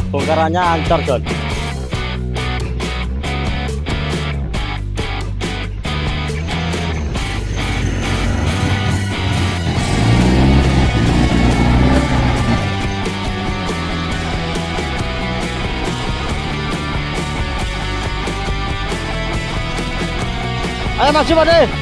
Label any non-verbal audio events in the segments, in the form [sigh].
bongkarannya ancur John Ayo maju Pak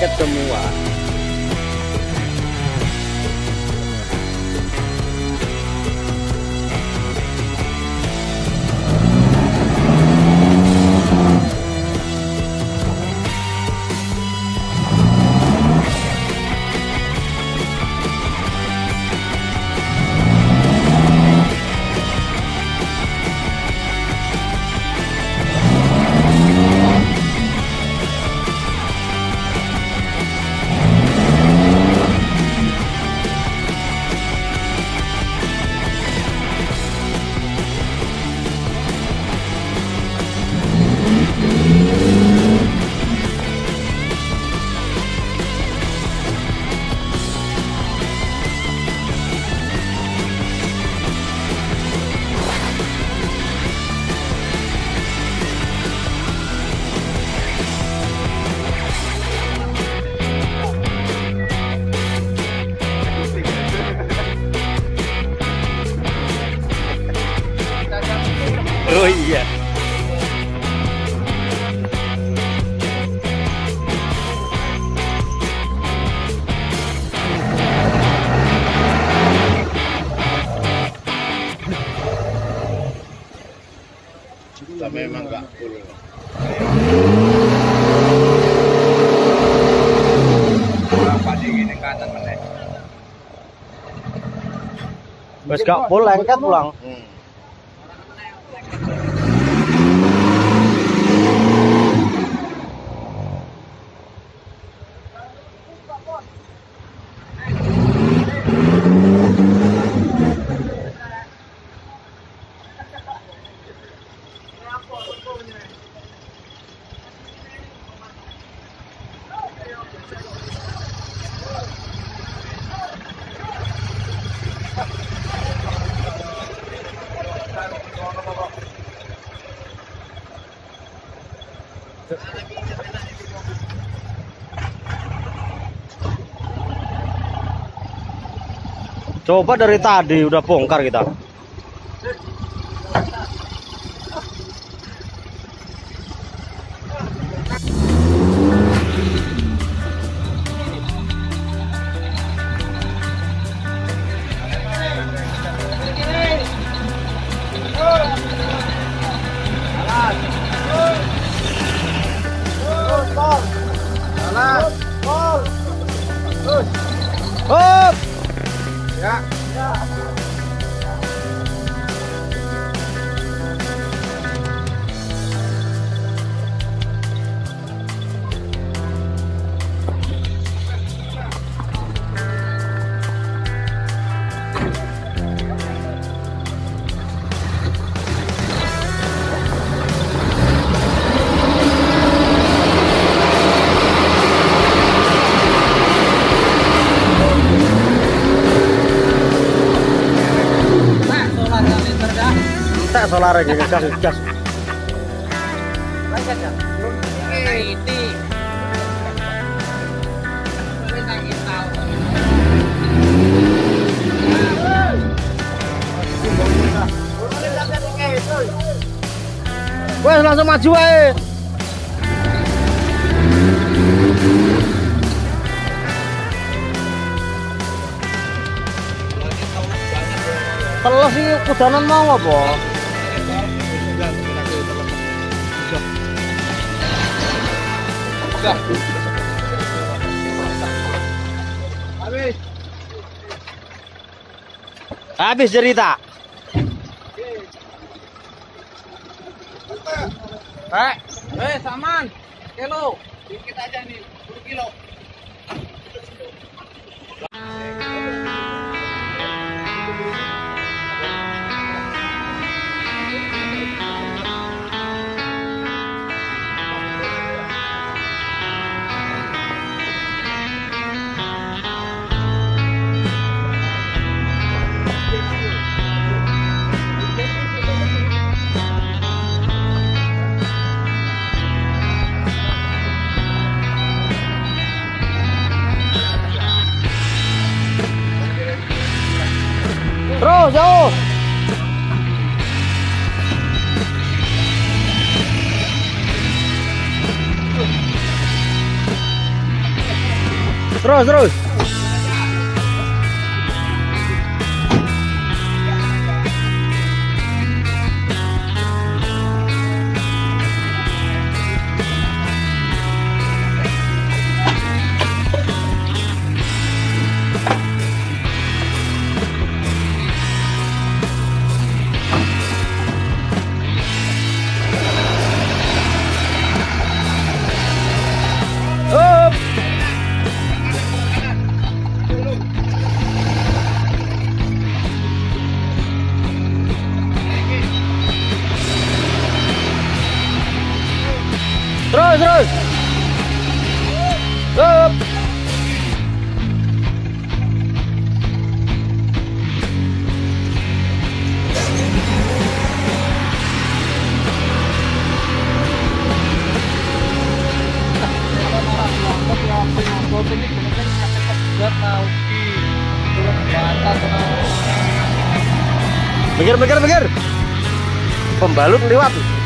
Lengket semua. Wes gak full lengket pulang. Coba dari tadi udah bongkar kita. olahraga guys kasih kasih Wes langsung maju ae. Telus iki kudanan mau apa? Habis. Habis cerita. Eh, eh, saman. Kilo. Dikit aja nih, 10 kilo. Terus. Mikir mikir mikir. Pembalut lewat.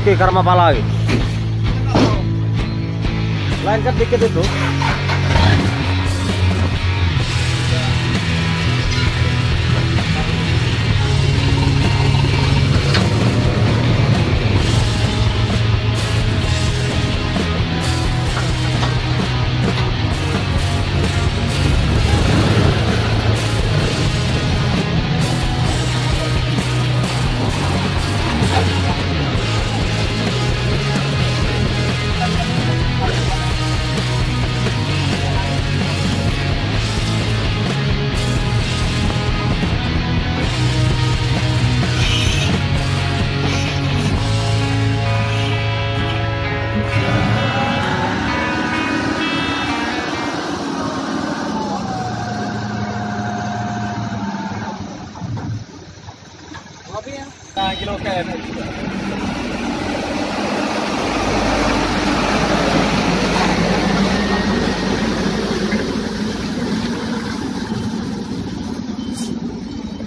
Oke, karma pala lagi. Lengket dikit itu.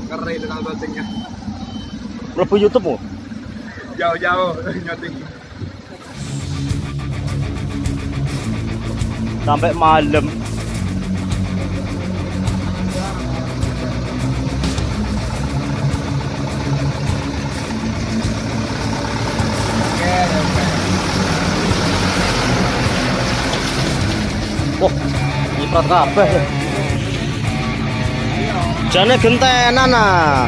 Keren itu kalau bantingnya. YouTube mu. Jauh-jauh [laughs] nyoting. Sampai malam. Nyiprat kabeh. Jane gentenan ah.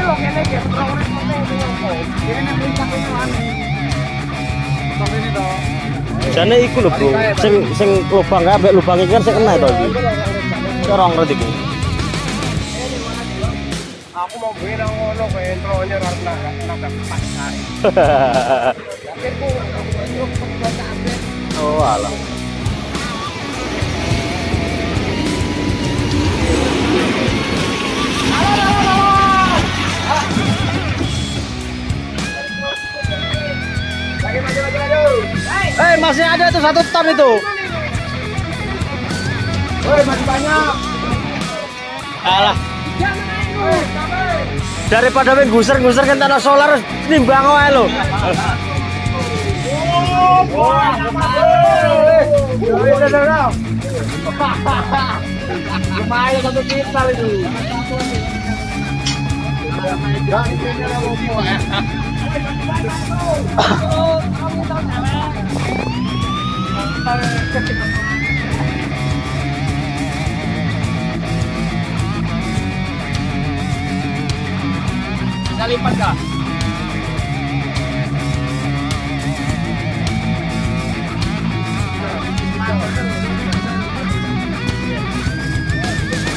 Jane iku lho, Bro. Sing sing lubang kabeh lubang iki kan sing kena to iki. Iki. Aku mau nang ngono kowe entronya ora nabrak nabrak pas kae. Oh alah. Eh masih ada tuh satu ton itu. Woi, masih banyak. Alah. Daripada main guser-guser kan tanah solar timbang wae lo. Lumayan satu kintal itu. Bisa lipat kah?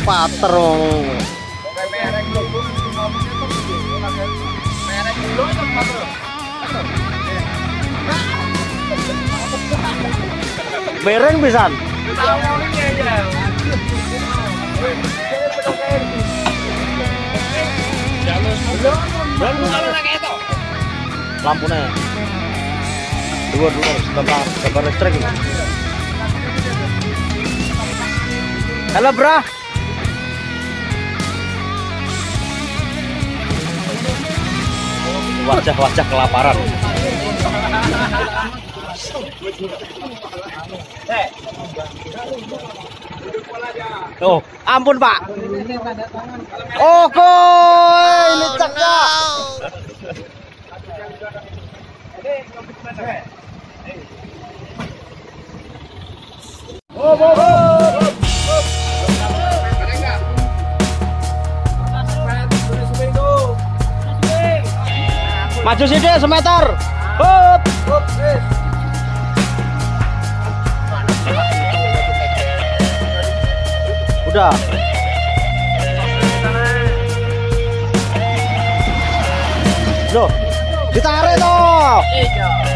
Pater Bereng pisan. Lampunya. Dua dua bakar bakar listrik. Halo, Bro. Wajah-wajah kelaparan. Oh, ampun Pak. Oh, koi, ini cakap. Maju sini semeter. Hop. Udah. Loh, ditarik toh. Iya.